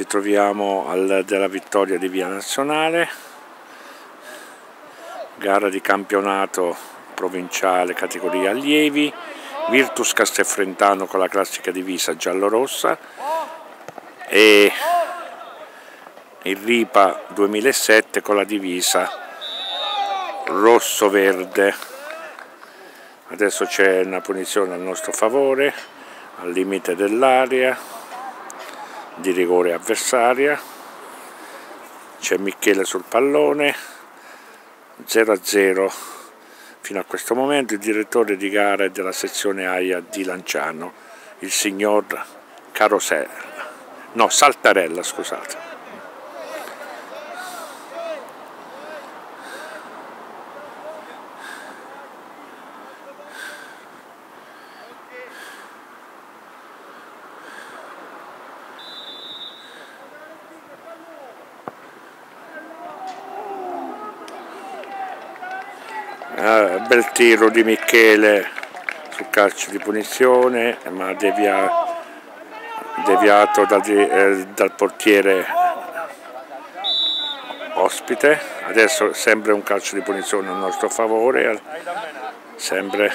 ci troviamo al, della vittoria di Via Nazionale, gara di campionato provinciale categoria allievi, Virtus Castelfrentano con la classica divisa giallo-rossa. E il Ripa 2007 con la divisa rosso-verde. Adesso c'è una punizione a nostro favore, al limite dell'area di rigore avversaria. C'è Michele sul pallone. 0 a 0 fino a questo momento. Il direttore di gara della sezione AIA di Lanciano il signor Carosella no Saltarella scusate Eh, bel tiro di Michele sul calcio di punizione ma devia, deviato dal, eh, dal portiere ospite. Adesso sempre un calcio di punizione a nostro favore sempre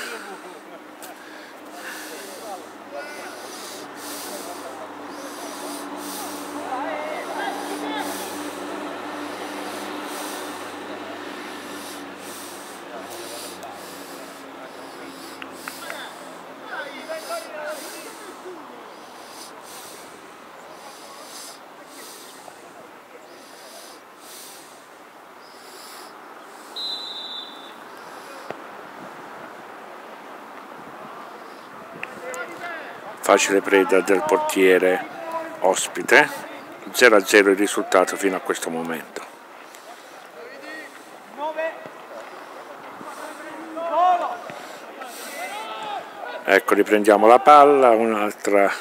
facile preda del portiere ospite. 0-0 il risultato fino a questo momento. Ecco riprendiamo la palla un'altra